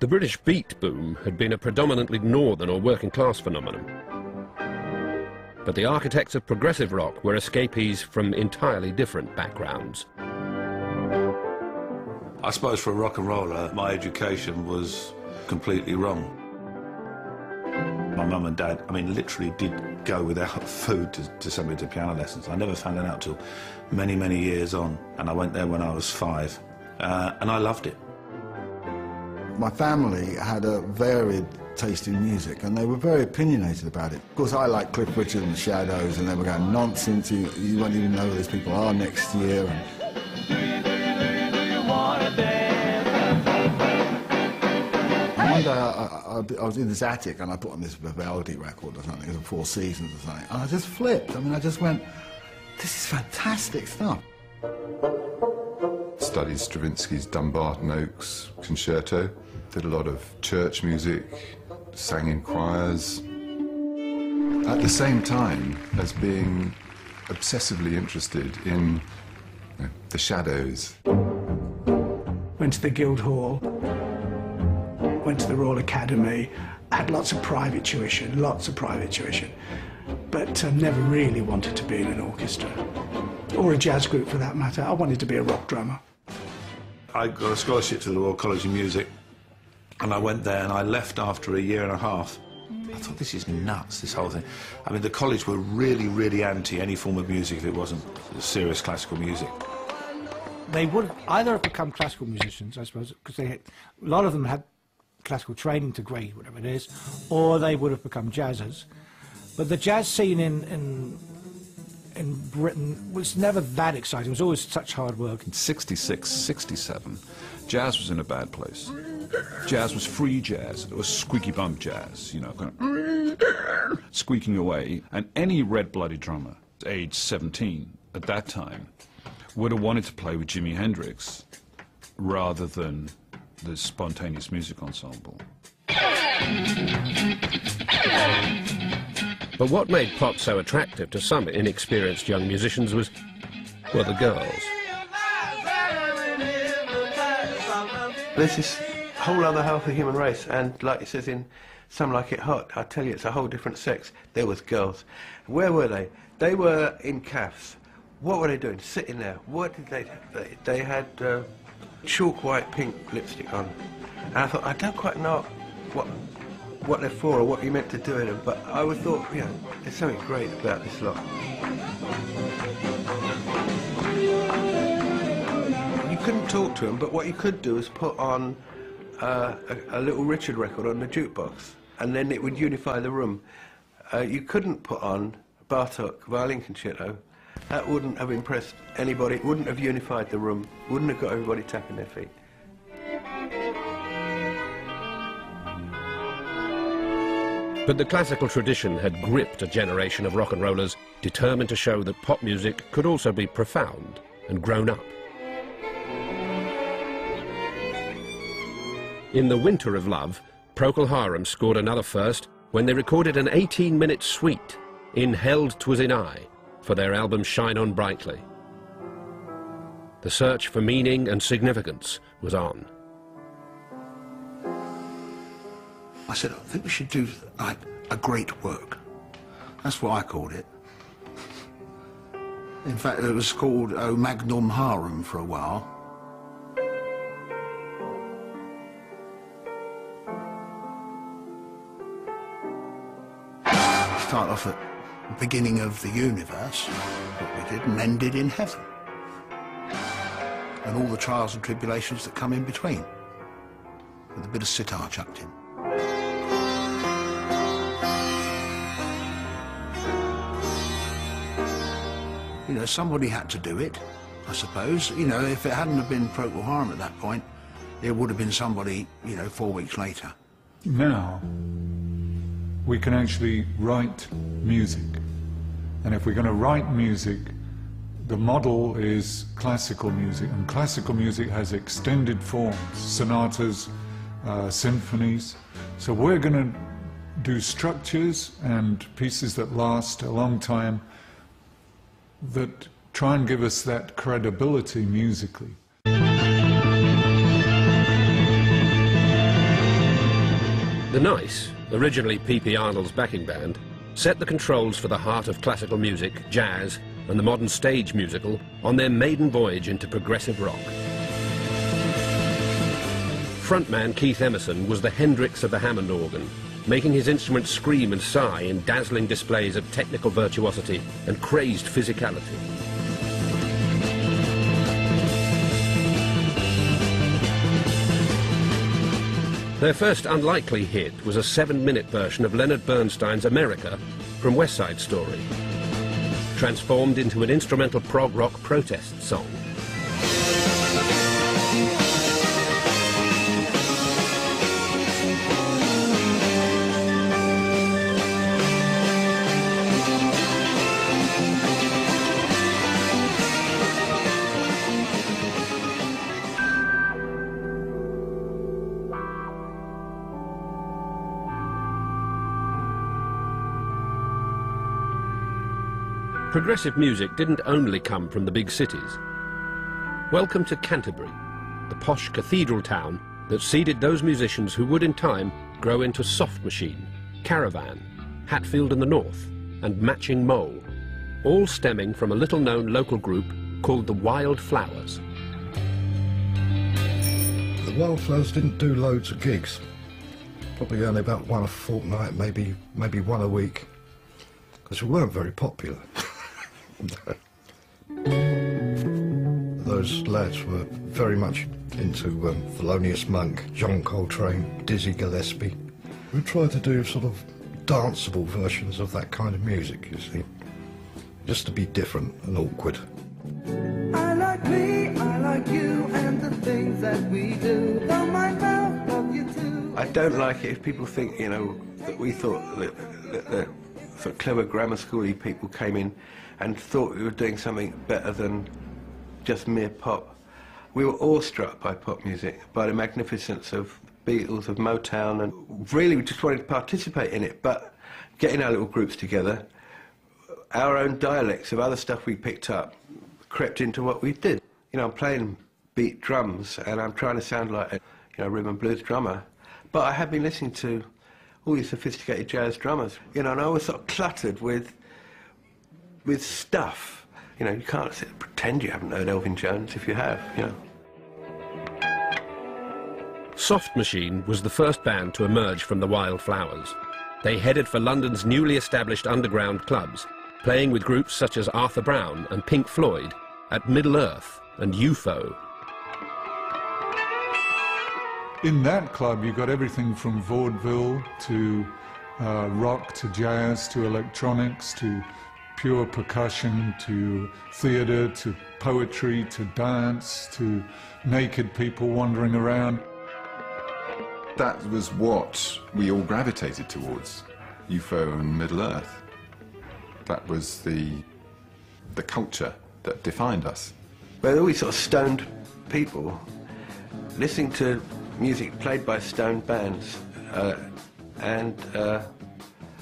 The British beat boom had been a predominantly northern or working class phenomenon. But the architects of progressive rock were escapees from entirely different backgrounds. I suppose for a rock and roller, my education was completely wrong. My mum and dad, I mean, literally did go without food to, to send me to piano lessons. I never found that out till many, many years on, and I went there when I was five, uh, and I loved it. My family had a varied taste in music, and they were very opinionated about it. Of course, I like Cliff Richard and the Shadows, and they were going, nonsense, you, you won't even know who these people are next year. And one day I, I, I, was in this attic and I put on this Vivaldi record or something, it was Four Seasons or something, and I just flipped. I mean, I just went, this is fantastic stuff. Studied Stravinsky's Dumbarton Oaks Concerto, did a lot of church music, sang in choirs. At the same time as being obsessively interested in you know, the shadows. Went to the Guildhall, went to the Royal Academy, had lots of private tuition, lots of private tuition, but uh, never really wanted to be in an orchestra, or a jazz group for that matter. I wanted to be a rock drummer. I got a scholarship to the Royal College of Music, and I went there and I left after a year and a half. I thought, this is nuts, this whole thing. I mean, the college were really, really anti any form of music if it wasn't serious classical music. They would either have become classical musicians, I suppose, because they had, a lot of them had classical training degree, whatever it is, or they would have become jazzers. But the jazz scene in, in in Britain was never that exciting. It was always such hard work. In 66, 67, jazz was in a bad place. Jazz was free jazz. It was squeaky bum jazz, you know, kind of squeaking away. And any red-blooded drummer, age 17 at that time, would have wanted to play with Jimi Hendrix rather than the spontaneous music ensemble. But what made pop so attractive to some inexperienced young musicians was, well, the girls. There's this whole other half of the human race, and like it says in Some Like It Hot, I tell you, it's a whole different sex. There was girls. Where were they? They were in calves. What were they doing? Sitting there. What did they? They, they had uh, chalk white pink lipstick on. And I thought, I don't quite know what what they're for or what you're meant to do in them, but I would thought, you know, there's something great about this lot. You couldn't talk to them, but what you could do is put on uh, a, a, little Richard record on the jukebox, and then it would unify the room. Uh, you couldn't put on Bartok violin concerto. That wouldn't have impressed anybody. It wouldn't have unified the room. Wouldn't have got everybody tapping their feet. But the classical tradition had gripped a generation of rock and rollers determined to show that pop music could also be profound and grown up. In The Winter of Love, Procol Harum scored another first when they recorded an 18-minute suite in Held Twas in I for their album Shine On Brightly. The search for meaning and significance was on. I said, I think we should do like a great work. That's what I called it. In fact, it was called O Magnum Harum for a while. Start off at the beginning of the universe, what we did, and ended in heaven. And all the trials and tribulations that come in between, with a bit of sitar chucked in. You know, somebody had to do it, I suppose. You know, if it hadn't have been Procol Harum at that point, it would have been somebody, you know, four weeks later. Now, we can actually write music. And if we're going to write music, the model is classical music. And classical music has extended forms, sonatas, uh, symphonies. So we're going to do structures and pieces that last a long time that try and give us that credibility musically. The Nice, originally P.P. Arnold's backing band, set the controls for the heart of classical music, jazz, and the modern stage musical on their maiden voyage into progressive rock. Frontman Keith Emerson was the Hendrix of the Hammond organ, making his instrument scream and sigh in dazzling displays of technical virtuosity and crazed physicality. Their first unlikely hit was a seven-minute version of Leonard Bernstein's America from West Side Story, transformed into an instrumental prog rock protest song. Progressive music didn't only come from the big cities. Welcome to Canterbury, the posh cathedral town that seeded those musicians who would in time grow into Soft Machine, Caravan, Hatfield and the North, and Matching Mole, all stemming from a little-known local group called the Wilde Flowers. The Wilde Flowers didn't do loads of gigs. Probably only about one a fortnight, maybe maybe one a week. Because we weren't very popular. Those lads were very much into um, Thelonious Monk, John Coltrane, Dizzy Gillespie. We tried to do sort of danceable versions of that kind of music, you see. Just to be different and awkward. I like me, I like you, and the things that we do. Though my mouth love you too. I don't like it if people think, you know, that we thought that, that the sort of clever grammar schooly people came in and thought we were doing something better than just mere pop. We were awestruck by pop music, by the magnificence of Beatles, of Motown, and really we just wanted to participate in it. But getting our little groups together, our own dialects of other stuff we picked up crept into what we did. You know, I'm playing beat drums and I'm trying to sound like a you know, rhythm and blues drummer. But I have been listening to all these sophisticated jazz drummers, you know, and I was sort of cluttered with with stuff. You know, you can't sit, pretend you haven't heard Elvin Jones if you have, you know. Soft Machine was the first band to emerge from the Wilde Flowers. They headed for London's newly established underground clubs, playing with groups such as Arthur Brown and Pink Floyd, at Middle Earth and UFO. In that club, you got everything from vaudeville to uh, rock to jazz to electronics to pure percussion to theatre to poetry to dance to naked people wandering around. That was what we all gravitated towards, UFO and Middle Earth. That was the, the culture that defined us. We're always sort of stoned people listening to music played by stoned bands. Uh, and uh,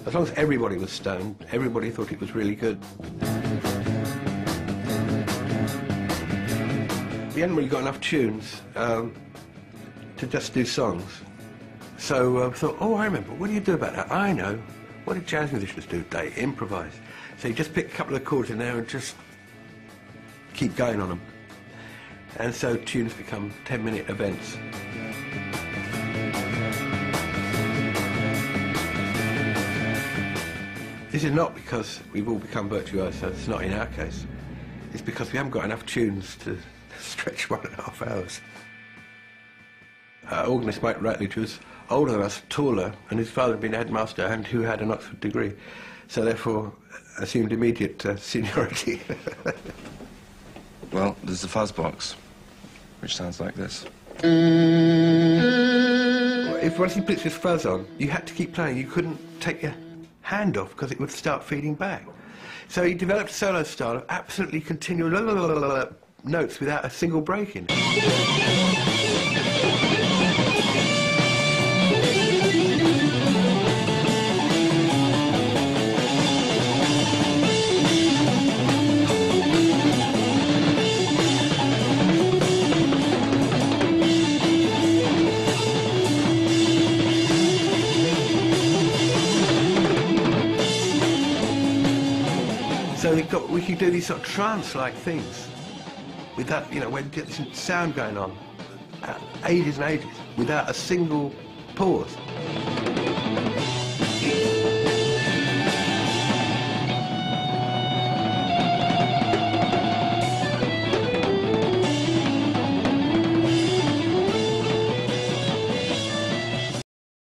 as long as everybody was stoned, everybody thought it was really good. We hadn't really got enough tunes um, to just do songs. So uh, I thought, oh, I remember. What do you do about that? I know. What did jazz musicians do? They improvise. So you just pick a couple of chords in there and just keep going on them. And so tunes become 10-minute events. This is not because we've all become virtuosos, it's not in our case. It's because we haven't got enough tunes to stretch one and a half hours. Our organist Mike Ratledge was older than us, taller, and his father had been headmaster and who had an Oxford degree, so therefore assumed immediate uh, seniority. well, there's the fuzz box, which sounds like this. If once he puts his fuzz on, you had to keep playing. You couldn't take your hand off because it would start feeding back. So he developed a solo style of absolutely continual notes without a single break in. Do these sort of trance-like things without, you know, when get this sound going on, uh, ages and ages, without a single pause.